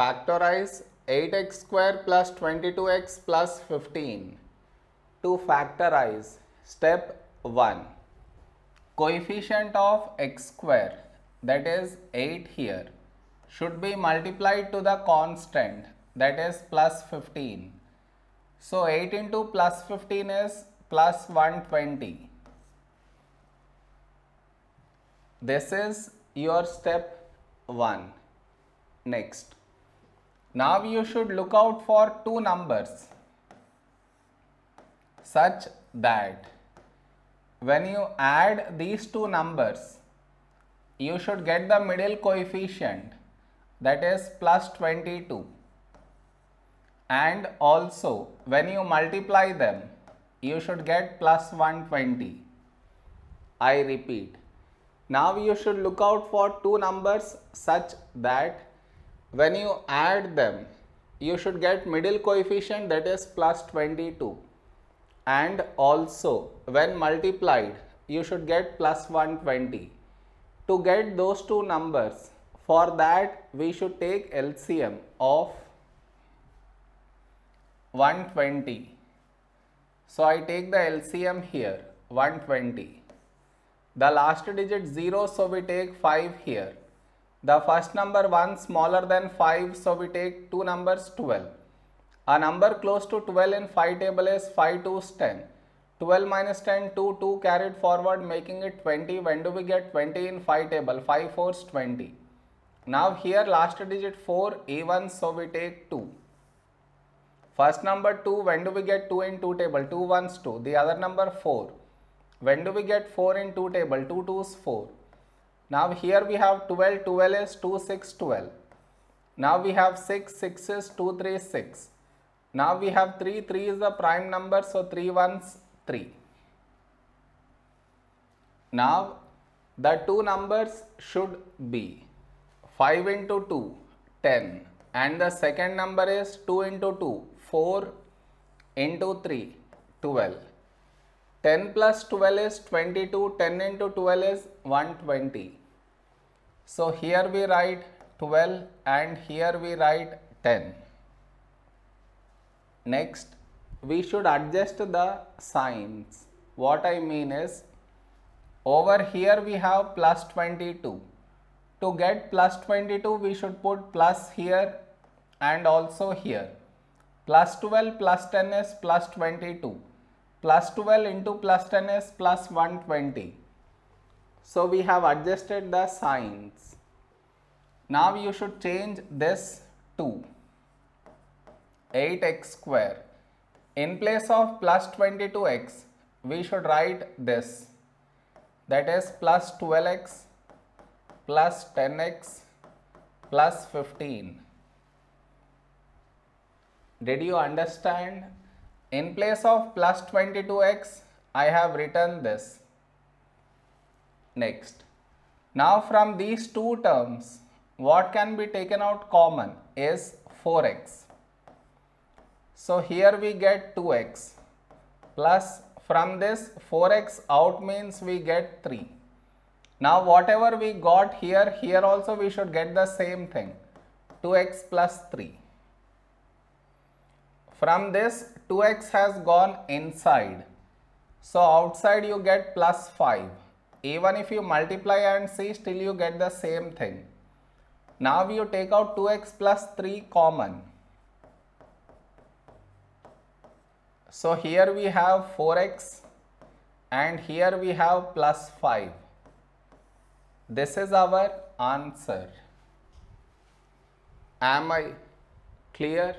Factorize 8x square plus 22x plus 15. To factorize, step 1. Coefficient of x square that is 8 here should be multiplied to the constant that is plus 15. So 8 into plus 15 is plus 120. This is your step 1. Next. Now you should look out for two numbers. Such that when you add these two numbers you should get the middle coefficient that is plus 22 and also when you multiply them you should get plus 120 I repeat. Now you should look out for two numbers such that when you add them you should get middle coefficient that is plus 22 and also when multiplied you should get plus 120 to get those two numbers for that we should take LCM of 120 so I take the LCM here 120 the last digit 0 so we take 5 here the first number 1 smaller than 5 so we take two numbers 12. A number close to 12 in 5 table is 5 2's 10. 12 minus 10 2 2 carried forward making it 20. When do we get 20 in 5 table? 5 4's 20. Now here last digit 4 A1 so we take 2. First number 2 when do we get 2 in 2 table? 2 1's 2. The other number 4. When do we get 4 in 2 table? 2 2's 4. Now here we have 12, 12 is 2, 6, 12. Now we have 6, 6 is 2, 3, 6. Now we have 3, 3 is the prime number, so 3 ones 3. Now the two numbers should be 5 into 2, 10 and the second number is 2 into 2, 4 into 3, 12. 10 plus 12 is 22, 10 into 12 is 120. So here we write 12 and here we write 10. Next, we should adjust the signs. What I mean is, over here we have plus 22. To get plus 22, we should put plus here and also here. Plus 12 plus 10 is plus 22. Plus 12 into plus 10 is plus 120. So we have adjusted the signs. Now you should change this to 8x square. In place of plus 22x, we should write this. That is plus 12x plus 10x plus 15. Did you understand? In place of plus 22x, I have written this. Next. Now from these two terms, what can be taken out common is 4x. So here we get 2x plus from this 4x out means we get 3. Now whatever we got here, here also we should get the same thing 2x plus 3. From this 2x has gone inside. So outside you get plus 5. Even if you multiply and see still you get the same thing. Now you take out 2x plus 3 common. So here we have 4x and here we have plus 5. This is our answer. Am I clear?